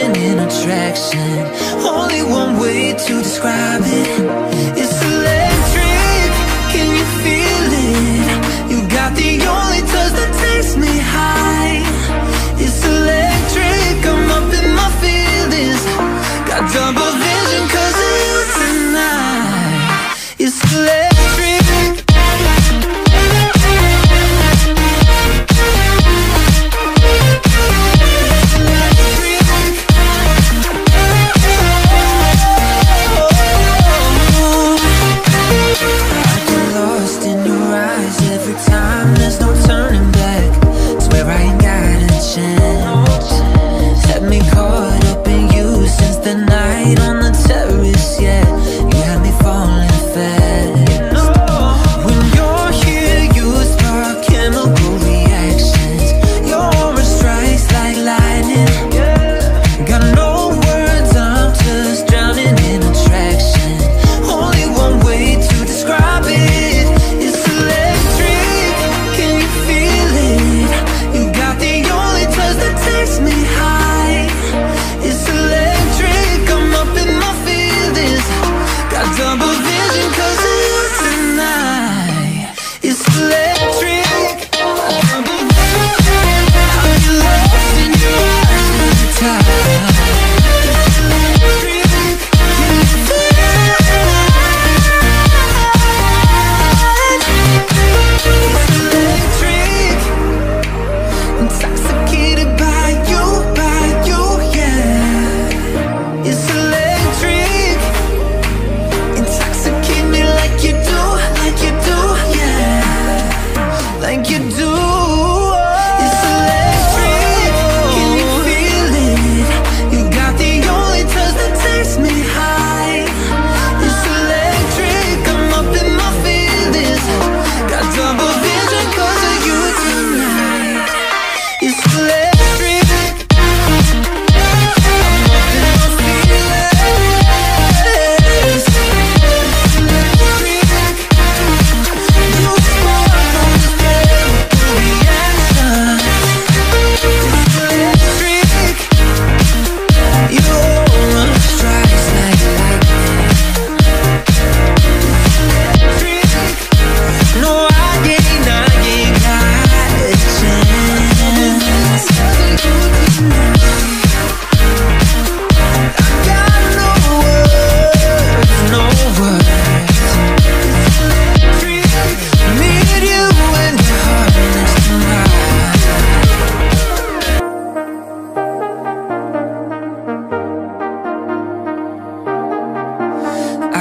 in attraction Only one way to describe it It's It's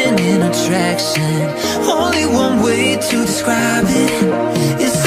in attraction. Only one way to describe it. It's